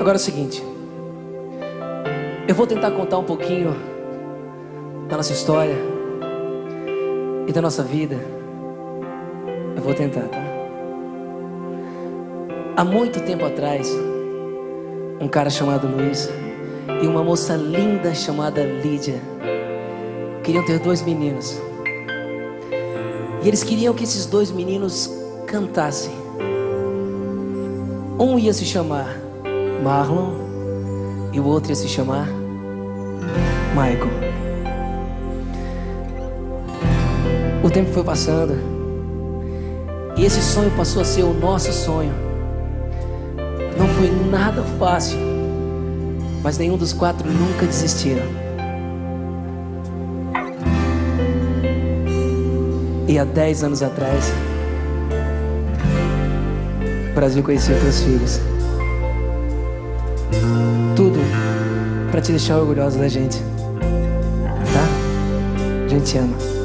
Agora é o seguinte. Eu vou tentar contar um pouquinho da nossa história e da nossa vida. Eu vou tentar, tá? Há muito tempo atrás, um cara chamado Luiz e uma moça linda chamada Lídia queriam ter dois meninos. E eles queriam que esses dois meninos cantassem. Um ia se chamar Marlon e o outro ia se chamar Michael. O tempo foi passando e esse sonho passou a ser o nosso sonho. Não foi nada fácil, mas nenhum dos quatro nunca desistiram. E há dez anos atrás, o Brasil conhecia teus filhos. Tudo para te deixar orgulhosa da gente. Tá? A gente te ama.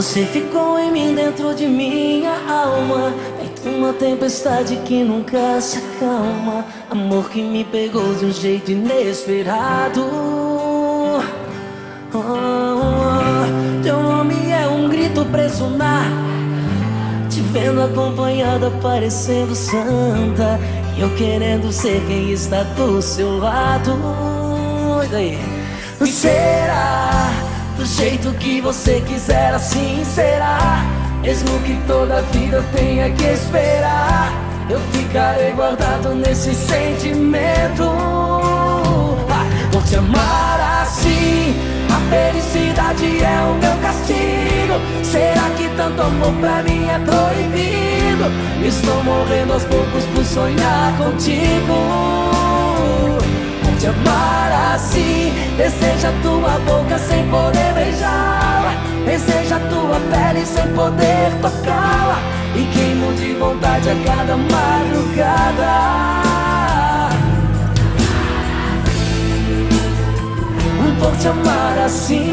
Você ficou em mim dentro de minha alma Feito uma tempestade que nunca se acalma Amor que me pegou de um jeito inesperado oh, oh. Teu nome é um grito preso na Te vendo acompanhada parecendo santa E eu querendo ser quem está do seu lado E daí? Será? Jeito que você quiser, assim será. Mesmo que toda vida eu tenha que esperar, eu ficarei guardado nesse sentimento. Ah, por te amar assim, a felicidade é o meu castigo. Será que tanto amor pra mim é proibido? Estou morrendo aos poucos por sonhar contigo te amar assim. Deseja tua boca sem poder beijá-la Deseja tua pele sem poder tocá-la E queimo de vontade a cada madrugada. Por te amar assim.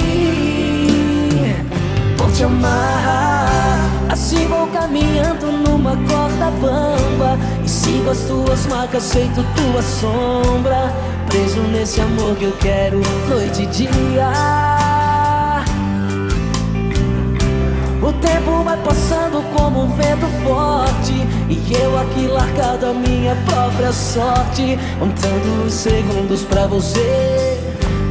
Por te amar. Assim vou caminhando numa corda bamba. E sigo as tuas marcas feito tua sombra Preso nesse amor que eu quero noite e dia. O tempo vai passando como um vento forte E eu aqui largado a minha própria sorte Contando os segundos pra você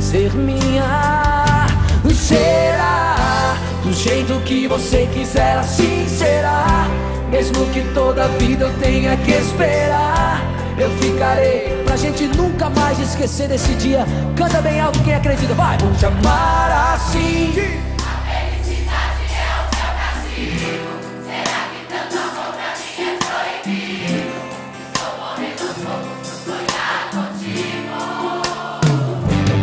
ser minha. Será do jeito que você quiser assim será. Mesmo que toda vida eu tenha que esperar eu ficarei Pra gente nunca mais esquecer desse dia Canta bem alto quem acredita, vai! Vou te amar assim A felicidade é o seu castigo Será que tanto amor pra mim é proibido? Estou morrendo aos poucos por sonhar contigo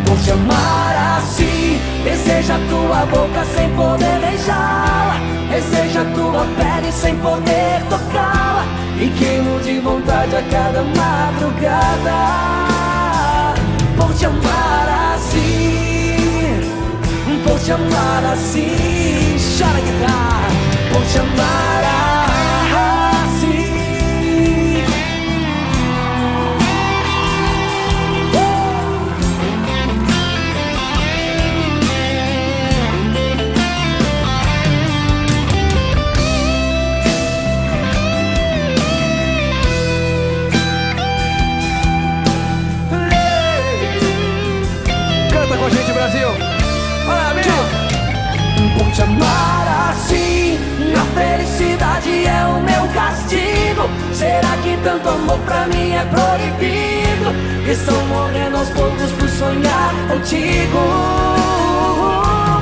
Vou te amar assim Deseja tua boca sem poder beijá-la Deseja tua pele sem poder tocá-la E de vontade a cada madrugada Por te amar assim Por te amar assim. Chora guitarra Por te amar assim castigo. Será que tanto amor pra mim é proibido? Estou morrendo aos poucos por sonhar contigo.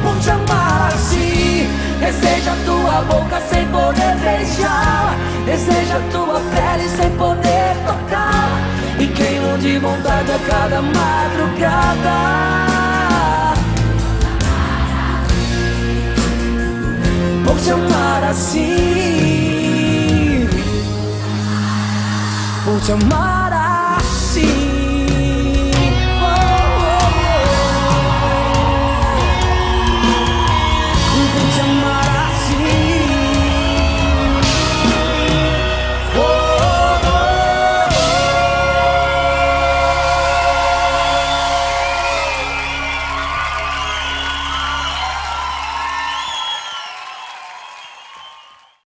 Por te amar assim, deseja tua boca sem poder beijá-la. Deseja tua pele sem poder tocá-la. E queimo de vontade a cada madrugada. Por te amar assim. escucha I see.